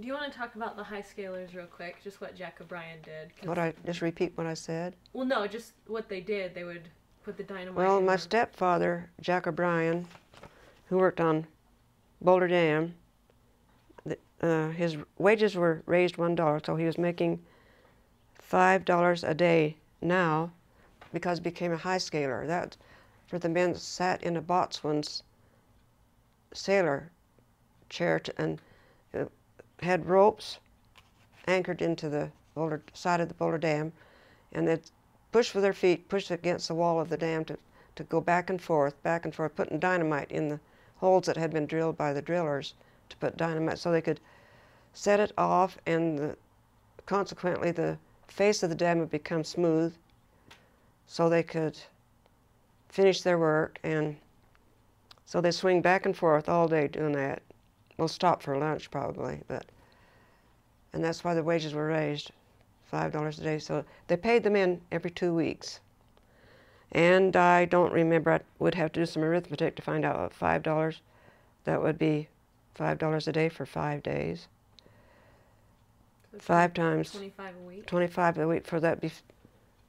Do you want to talk about the high scalers real quick? Just what Jack O'Brien did. What I just repeat what I said. Well, no, just what they did. They would put the dynamite. Well, my the- stepfather, Jack O'Brien, who worked on Boulder Dam, the, uh, his wages were raised one dollar, so he was making five dollars a day now, because he became a high scaler. That for the men that sat in a boatswain's sailor chair to, and had ropes anchored into the boulder side of the Boulder Dam, and they'd push with their feet, push against the wall of the dam to, to go back and forth, back and forth, putting dynamite in the holes that had been drilled by the drillers to put dynamite so they could set it off and the, consequently the face of the dam would become smooth so they could finish their work and so they swing back and forth all day doing that. We'll stop for lunch probably, but and that's why the wages were raised five dollars a day. So they paid them in every two weeks. And I don't remember. I would have to do some arithmetic to find out what five dollars. That would be five dollars a day for five days. Five times Twenty-five a week. twenty-five a week for that be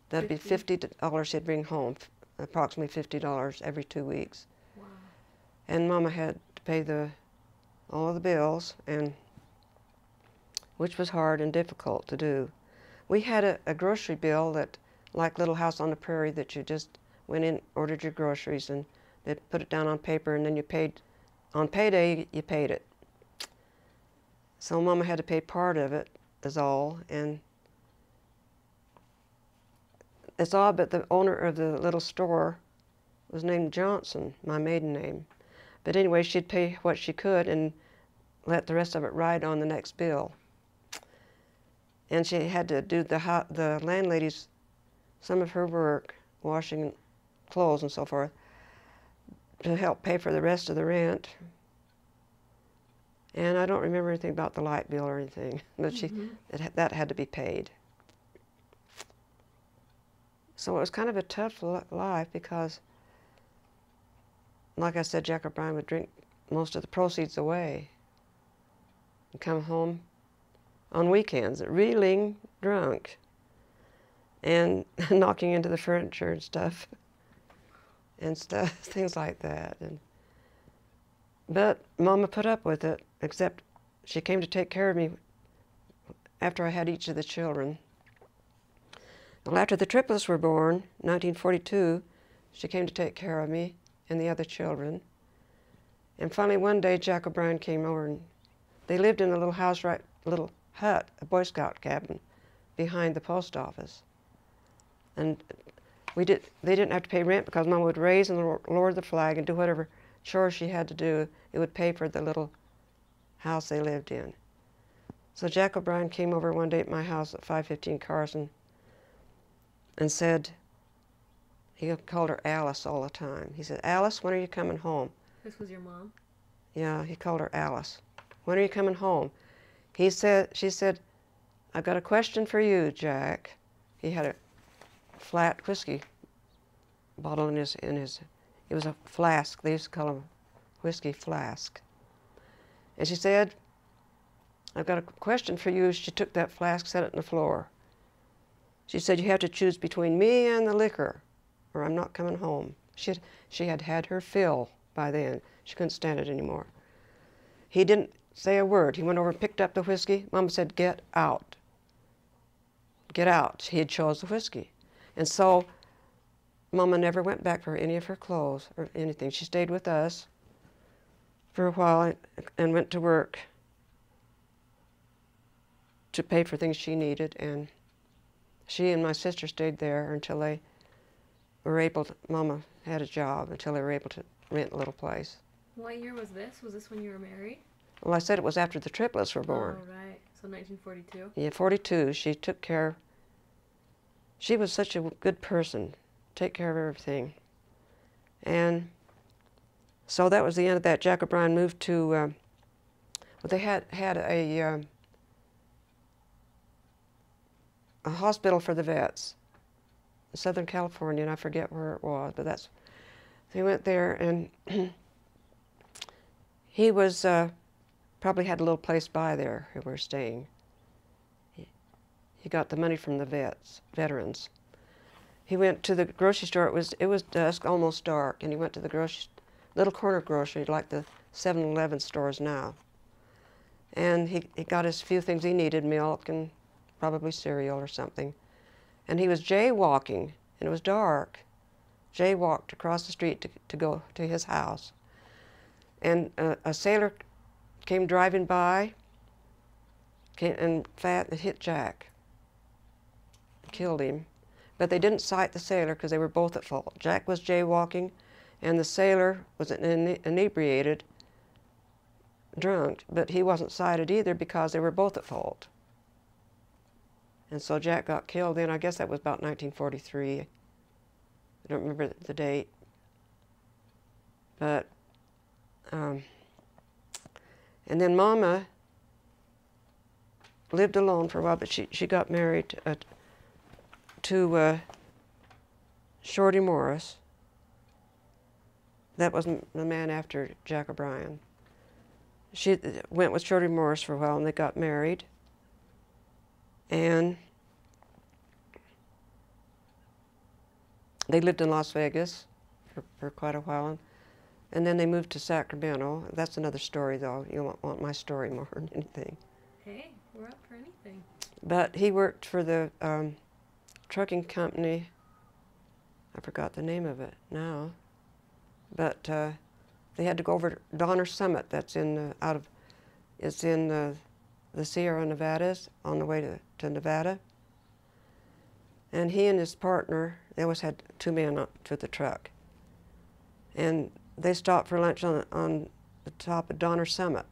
that'd be Fifty. fifty dollars he'd bring home, approximately fifty dollars every two weeks. Wow. and Mama had to pay the all the bills, and which was hard and difficult to do. We had a, a grocery bill that, like Little House on the Prairie, that you just went in, ordered your groceries, and they'd put it down on paper, and then you paid. On payday, you paid it. So Mama had to pay part of it, is all, and it's odd, but the owner of the little store was named Johnson, my maiden name. But anyway, she'd pay what she could and let the rest of it ride on the next bill. And she had to do the the landlady's some of her work, washing clothes and so forth, to help pay for the rest of the rent. And I don't remember anything about the light bill or anything, but she Mhm. it, that had to be paid. So it was kind of a tough life because like I said, Jack O'Brien would drink most of the proceeds away and come home on weekends, reeling drunk and knocking into the furniture and stuff and stuff, things like that. And but Mama put up with it, except she came to take care of me after I had each of the children. Well, after the triplets were born, 1942, she came to take care of me and the other children. And finally, one day, Jack O'Brien came over, and they lived in a little house, right, little hut, a Boy Scout cabin, behind the post office. And we did. They didn't have to pay rent because Mom would raise and lower the flag and do whatever chores she had to do. It would pay for the little house they lived in. So Jack O'Brien came over one day at my house at 515 Carson and said, he called her Alice all the time. He said, Alice, when are you coming home? This was your mom. Yeah, he called her Alice. When are you coming home? He said, she said, I've got a question for you, Jack. He had a flat whiskey bottle in his, in his, it was a flask. They used to call them whiskey flask. And she said, I've got a question for you. She took that flask, set it on the floor. She said, you have to choose between me and the liquor, or I'm not coming home. She had, she had had her fill by then. She couldn't stand it anymore. He didn't say a word. He went over and picked up the whiskey. Mama said, Get out. Get out. He had chose the whiskey. And so Mama never went back for any of her clothes or anything. She stayed with us for a while and, and went to work to pay for things she needed. And she and my sister stayed there until they were able to, Mama had a job until they were able to rent a little place. What year was this? Was this when you were married? Well, I said it was after the triplets were born. Oh, right. So 1942. Yeah, 42. She took care. She was such a good person, take care of everything. And so that was the end of that. Jack O'Brien moved to. Um, well, they had had a um, a hospital for the vets, Southern California, and I forget where it was, but that's. They went there, and he was. Uh, probably had a little place by there where we were staying. He, he got the money from the vets, veterans. He went to the grocery store. It was it was dusk, almost dark, and he went to the grocery, little corner grocery like the 7-Eleven stores now. And he, he got his few things he needed, milk and probably cereal or something. And he was jaywalking, and it was dark. Jaywalked across the street to, to go to his house. And a, a sailor came driving by came, and fat and hit Jack. Killed him. But they didn't cite the sailor because they were both at fault. Jack was jaywalking, and the sailor was ine- inebriated, drunk, but he wasn't cited either because they were both at fault. And so Jack got killed then. I guess that was about 1943. I don't remember the date. But, um, and then Mama lived alone for a while, but she, she got married uh, to uh, Shorty Morris. That was the man after Jack O'Brien. She uh, went with Shorty Morris for a while and they got married. And they lived in Las Vegas for, for quite a while. And, and then they moved to Sacramento. That's another story, though. You won't want my story more than anything. Hey, we're up for anything. But he worked for the um, trucking company. I forgot the name of it now. But uh, they had to go over to Donner Summit. That's in uh, out of, it's in uh, the Sierra Nevadas on the way to, to Nevada. And he and his partner, they always had two men on, to the truck. And they stopped for lunch on, on the top of Donner Summit.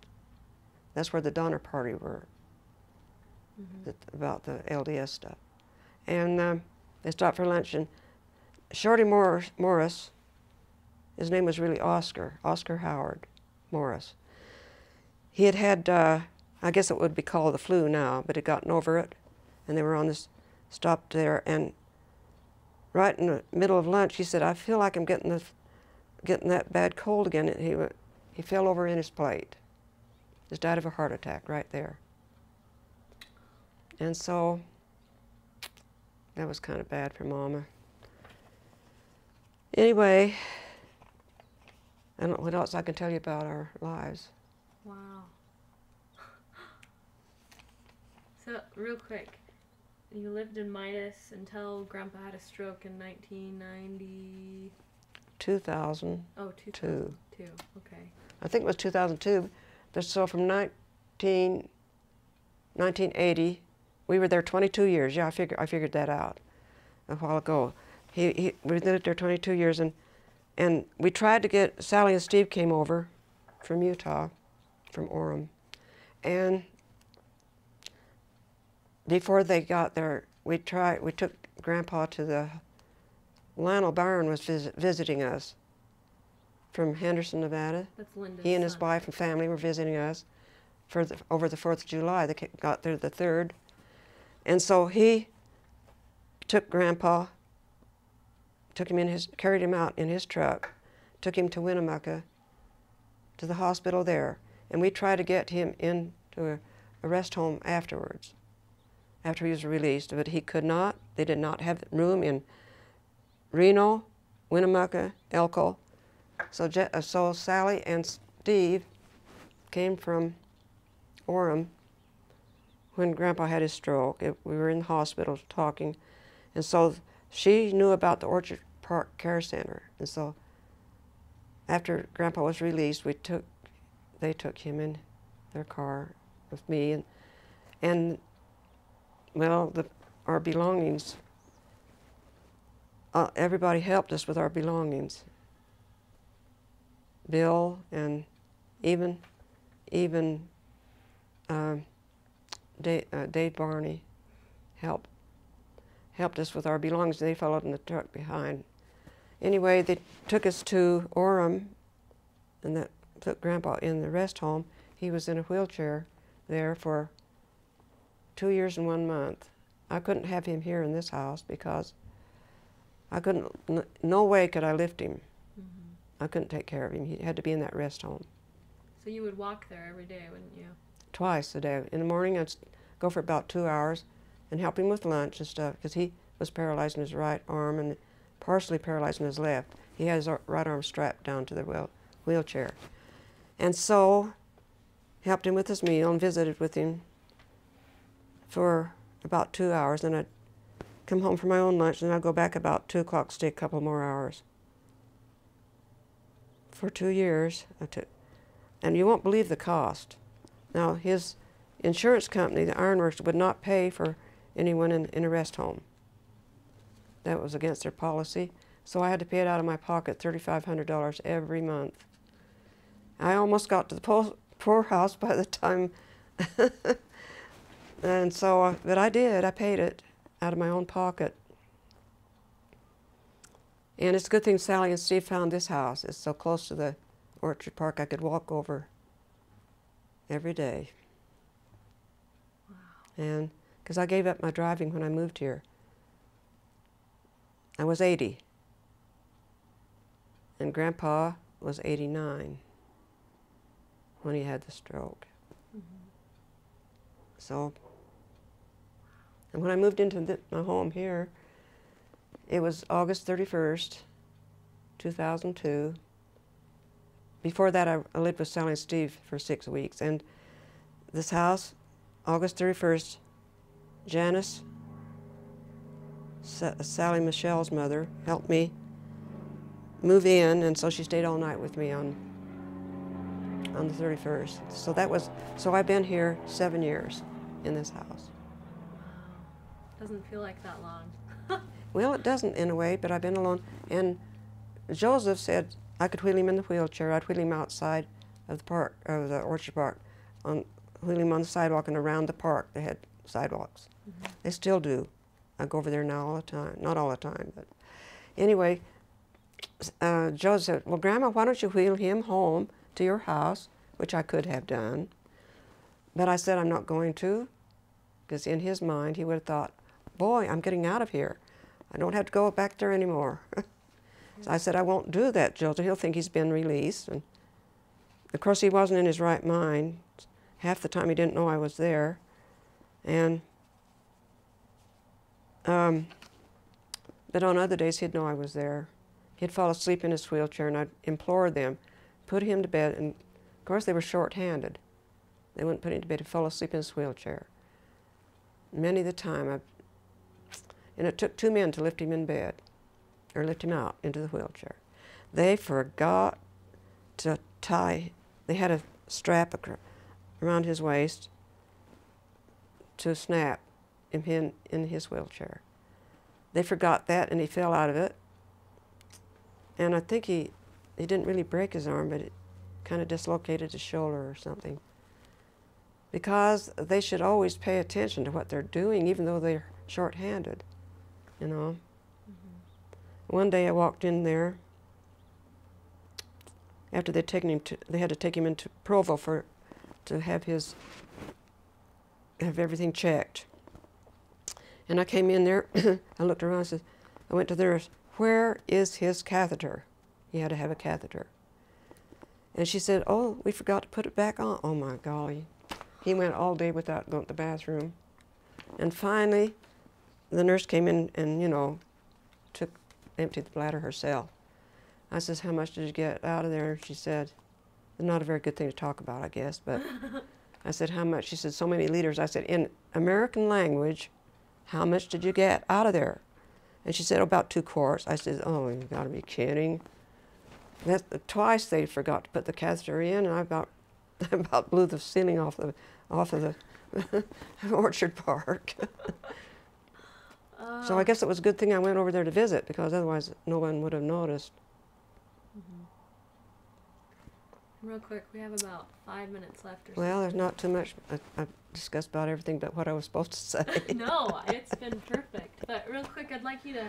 That's where the Donner Party were Mm-hmm. that, about the LDS stuff. And um, they stopped for lunch, and Shorty Morris, Morris, his name was really Oscar, Oscar Howard Morris. He had had, uh, I guess it would be called the flu now, but had gotten over it, and they were on this, stopped there, and right in the middle of lunch, he said, "I feel like I'm getting this, getting that bad cold again." And he he fell over in his plate, just died of a heart attack right there. And so that was kind of bad for Mama. Anyway, I don't know what else I can tell you about our lives. Wow. So, real quick, you lived in Midas until Grandpa had a stroke in 1990. 2002. Oh, 2002. Okay. I think it was 2002. But So from 19, 1980, we were there 22 years. Yeah, I figured I figured that out a while ago. He, he we lived there 22 years, and and we tried to get Sally and Steve came over from Utah, from Orem, and before they got there, we tried. We took Grandpa to the. Lionel Byron was visit, visiting us from Henderson, Nevada. That's Linda's He and his son. wife and family were visiting us for the, over the Fourth of July. They got there the third, and so he took Grandpa, took him in his, carried him out in his truck, took him to Winnemucca, to the hospital there, and we tried to get him into a, a rest home afterwards, after he was released, but he could not. They did not have room in Reno, Winnemucca, Elko. So, Je- uh, so Sally and Steve came from Orem when Grandpa had his stroke. It, we were in the hospital talking, and so she knew about the Orchard Park Care Center. And so, after Grandpa was released, we took, they took him in their car with me, and and well, the, our belongings. Uh, everybody helped us with our belongings. Bill and even even um, Dave, uh, Dave Barney helped helped us with our belongings. They followed in the truck behind. Anyway, they took us to Orem, and that put Grandpa in the rest home. He was in a wheelchair there for two years and one month. I couldn't have him here in this house because I couldn't. N- no way could I lift him. hmm I couldn't take care of him. He had to be in that rest home. So you would walk there every day, wouldn't you? twice a day. In the morning, I'd go for about two hours and help him with lunch and stuff because he was paralyzed in his right arm and partially paralyzed in his left. He had his right arm strapped down to the wheel- wheelchair. And so, helped him with his meal and visited with him for about two hours. Then I'd come home for my own lunch and I'd go back about two o'clock, stay a couple more hours. For two years, I took, and you won't believe the cost. Now, his insurance company, the Ironworks, would not pay for anyone in, in a rest home. That was against their policy. So I had to pay it out of my pocket, $3,500 every month. I almost got to the poor, poorhouse by the time, and so, uh, but I did. I paid it out of my own pocket. And it's a good thing Sally and Steve found this house. It's so close to the Orchard Park, I could walk over every day. And because I gave up my driving when I moved here, I was 80. And Grandpa was 89 when he had the stroke. So, and when I moved into the, my home here, it was August 31st, 2002. Before that, I, I lived with Sally and Steve for six weeks. And this house, August 31st, Janice, Sa- Sally Michelle's mother, helped me move in, and so she stayed all night with me on on the 31st. So that was so I've been here seven years in this house. Doesn't feel like that long. Well, it doesn't in a way, but I've been alone. And Joseph said I could wheel him in the wheelchair. I'd wheel him outside of the park, of the orchard park, on wheel him on the sidewalk and around the park. They had sidewalks. They still do. I go over there now all the time. Not all the time, but anyway. Uh, Joseph said, "Well, Grandma, why don't you wheel him home to your house?" Which I could have done, but I said I'm not going to, because in his mind he would have thought, "Boy, I'm getting out of here. I don't have to go back there anymore." so I said, "I won't do that, Joseph. He'll think he's been released." And of course, he wasn't in his right mind. Half the time, he didn't know I was there, and um, but on other days, he'd know I was there. He'd fall asleep in his wheelchair, and I'd implore them, put him to bed. And of course, they were short-handed. They wouldn't put him to bed. He'd fall asleep in his wheelchair. Many the time, I, and it took two men to lift him in bed, or lift him out into the wheelchair. They forgot to tie. They had a strap around his waist to snap him in, in his wheelchair. They forgot that, and he fell out of it. And I think he, he didn't really break his arm, but it kind of dislocated his shoulder or something. Because they should always pay attention to what they're doing, even though they're short-handed, you know. One day I walked in there after they'd taken him to, they had to take him into Provo for, to have his, have everything checked. And I came in there, I looked around, I said, I went to theirs, where is his catheter? He had to have a catheter. And she said, oh, we forgot to put it back on. Oh my golly. He went all day without going to the bathroom. And finally, the nurse came in and, you know, took, emptied the bladder herself. I says, how much did you get out of there? She said, not a very good thing to talk about, I guess, but I said, how much? She said, so many liters. I said, in American language, how much did you get out of there? And she said, about two quarts. I said, oh, you gotta be kidding. That, twice they forgot to put the catheter in, and I about, I about blew the ceiling off the, off of the orchard park. So I guess it was a good thing I went over there to visit, because otherwise no one would have noticed. Mm-hmm. Real quick, we have about five minutes left or so. Well, there's not too much. I, I've discussed about everything but what I was supposed to say. no, it's been perfect. But real quick, I'd like you to,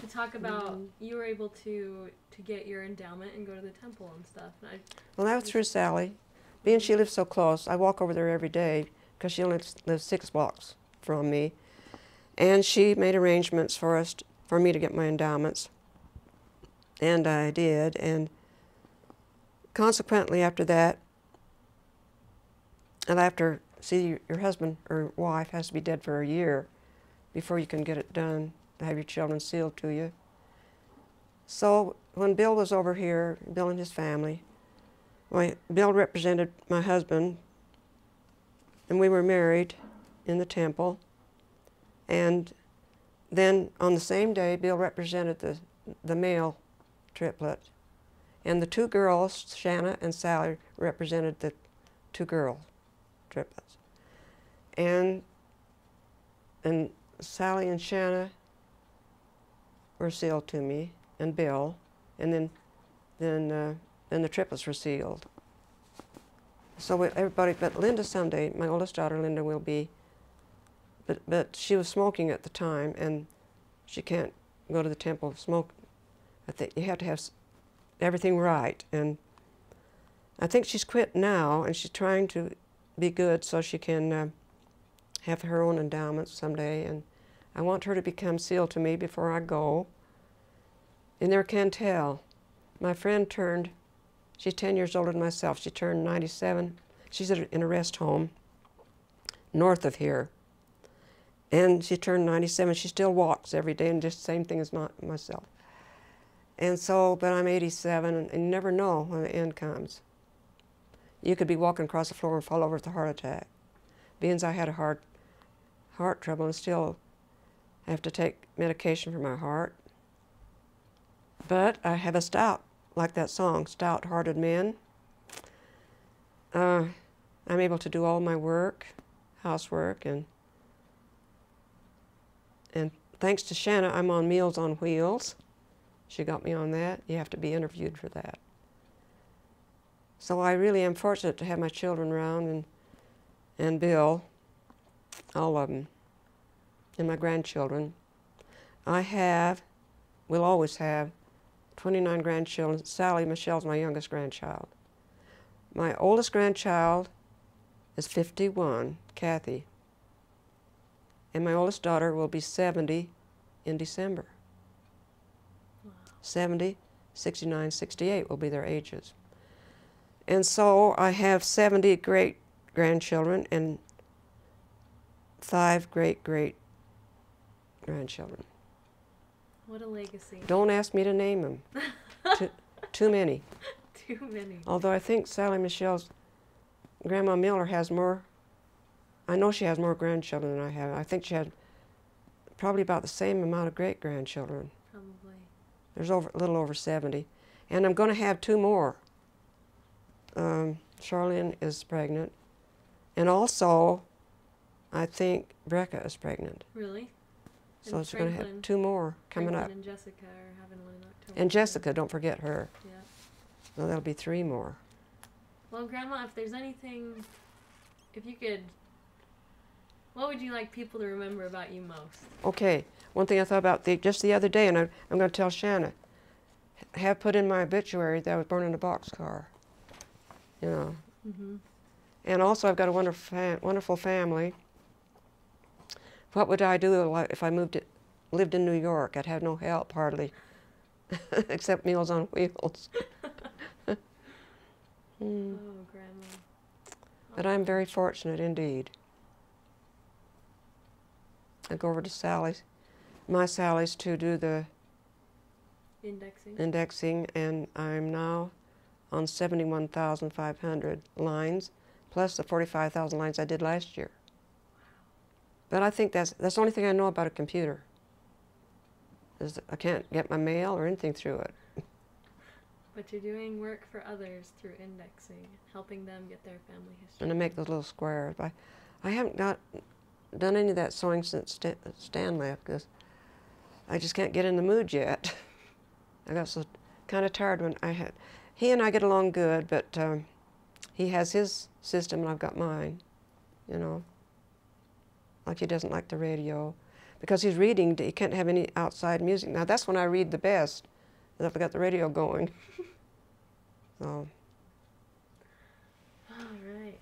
to talk mm-hmm. about you were able to to get your endowment and go to the temple and stuff. And I, Well, that was through Sally. Being she lives so close, I walk over there every day because she only lives six blocks from me. And she made arrangements for us, for me to get my endowments. And I did. And consequently, after that, and after, see, your- husband or wife has to be dead for a year before you can get it done, have your children sealed to you. So when Bill was over here, Bill and his family, my, Bill represented my husband, and we were married in the temple. And then on the same day, Bill represented the, the male triplet. And the two girls, Shanna and Sally, represented the two girl triplets. And and Sally and Shanna were sealed to me, and Bill, and then then uh, then the triplets were sealed. So everybody, but Linda someday, my oldest daughter Linda will be. But but she was smoking at the time, and she can't go to the temple of smoke. I think you have to have everything right, and I think she's quit now, and she's trying to be good so she can uh, have her own endowment someday. And I want her to become sealed to me before I go. You there can tell. My friend turned, she's 10 years older than myself. She turned 97. She's in a rest home north of here. And she turned 97. She still walks every day and just the same thing as my, myself. And so, but I'm 87 and, and you never know when the end comes. You could be walking across the floor and fall over with a heart attack. Being as I had a heart, heart trouble and still have to take medication for my heart. But I have a stout, like that song, Stout Hearted Men. Uh, I'm able to do all my work, housework, and and thanks to Shanna, I'm on Meals on Wheels. She got me on that. You have to be interviewed for that. So I really am fortunate to have my children around and and Bill, all of them, and my grandchildren. I have, will always have, 29 grandchildren. Sally Michelle's my youngest grandchild. My oldest grandchild is 51, Kathy. And my oldest daughter will be 70 in December. Wow. 70, 69, 68 will be their ages. And so I have 70 great grandchildren and five great great grandchildren. What a legacy. Don't ask me to name them. too, too many. Too many. Although I think Sally Michelle's Grandma Miller has more. I know she has more grandchildren than I have. I think she had probably about the same amount of great grandchildren. Probably. There's over a little over 70. And I'm going to have two more. Um, Charlene is pregnant. And also, I think Brecca is pregnant. Really? So And she's going to have two more coming Franklin up. And Jessica are having one in October. And. Jessica, don't forget her. Yeah. So there'll be three more. Well, Grandma, if there's anything, if you could, what would you like people to remember about you most? Okay, one thing I thought about the, just the other day, and I, I'm going to tell Shanna, have put in my obituary that I was born in a boxcar. You know, Mm-hmm. and also I've got a wonderful, wonderful family. What would I do if I moved it, lived in New York? I'd have no help hardly, except Meals on Wheels. Hmm, Oh, Grandma. But I'm very fortunate indeed. I go over to Sally's, my Sally's to do the Indexing. indexing, and I'm now on 71,500 lines, plus the 45,000 lines I did last year. But I think that's that's the only thing I know about a computer. Is that I can't get my mail or anything through it. But you're doing work for others through indexing, helping them get their family history. And I make those little squares. I, I haven't got done any of that sewing since Stan, Stan left because I just can't get in the mood yet. I got so kind of tired when I had. He and I get along good, but um, he has his system and I've got mine. You know, like he doesn't like the radio because he's reading. He can't have any outside music. Now that's when I read the best. is If I got the radio going. so All right.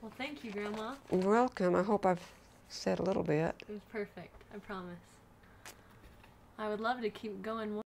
Well, thank you, Grandma. you're welcome. I hope I've said a little bit. It was perfect. I promise. I would love to keep going.